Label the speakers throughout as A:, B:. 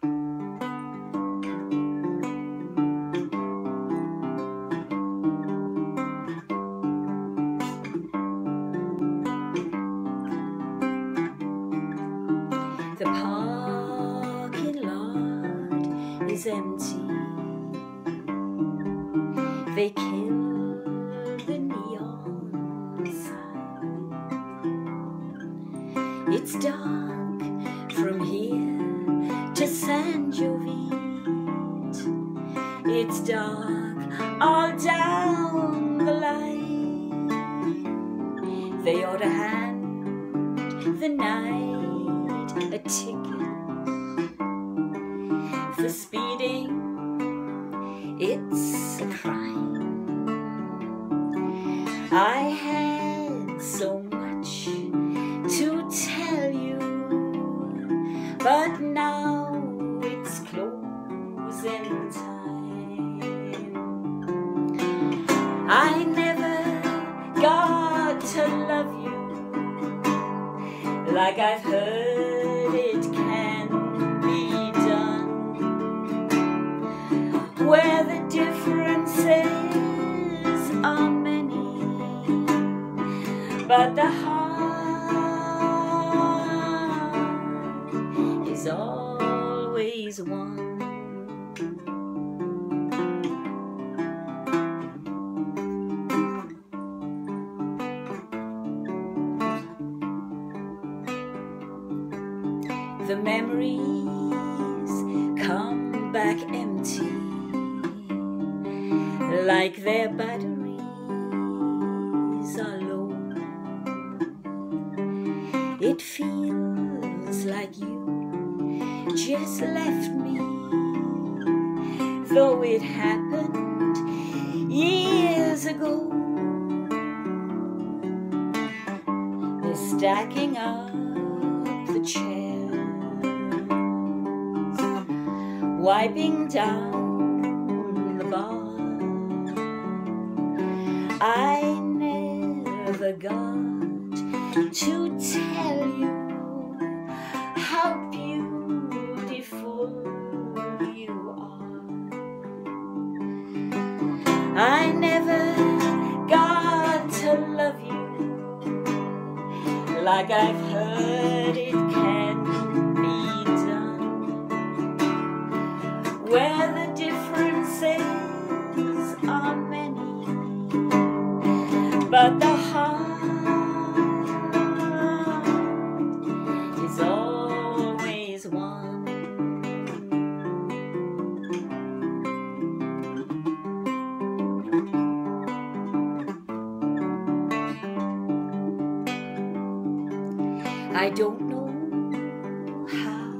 A: The parking lot is empty. They killed the neon sign. It's dark from here to San Jovite. It's dark all down the line. They ought to hand the night a ticket for speeding. It's a crime. I had so closing time. I never got to love you like I've heard it can be done, where the differences are many, but the heart is always one. The memories come back empty, like their batteries are low. It feels like you just left me, though it happened years ago. They're stacking up the chairs, wiping down the bar. I never got to tell you how beautiful you are. I never got to love you like I've heard it can I don't know how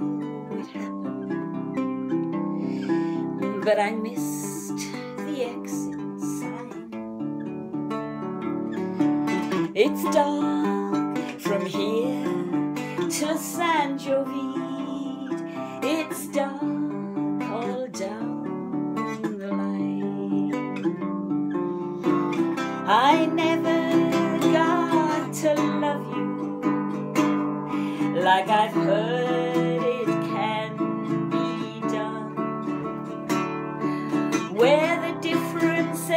A: it happened, but I missed the exit sign. It's dark from here to San Jovite. It's dark all down the line. I never like I've heard it can be done, where the differences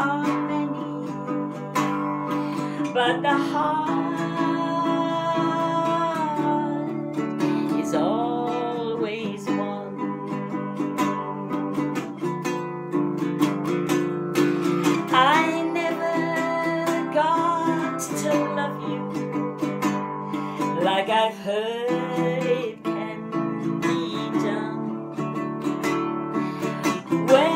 A: are many, but the heart heard it can be done. When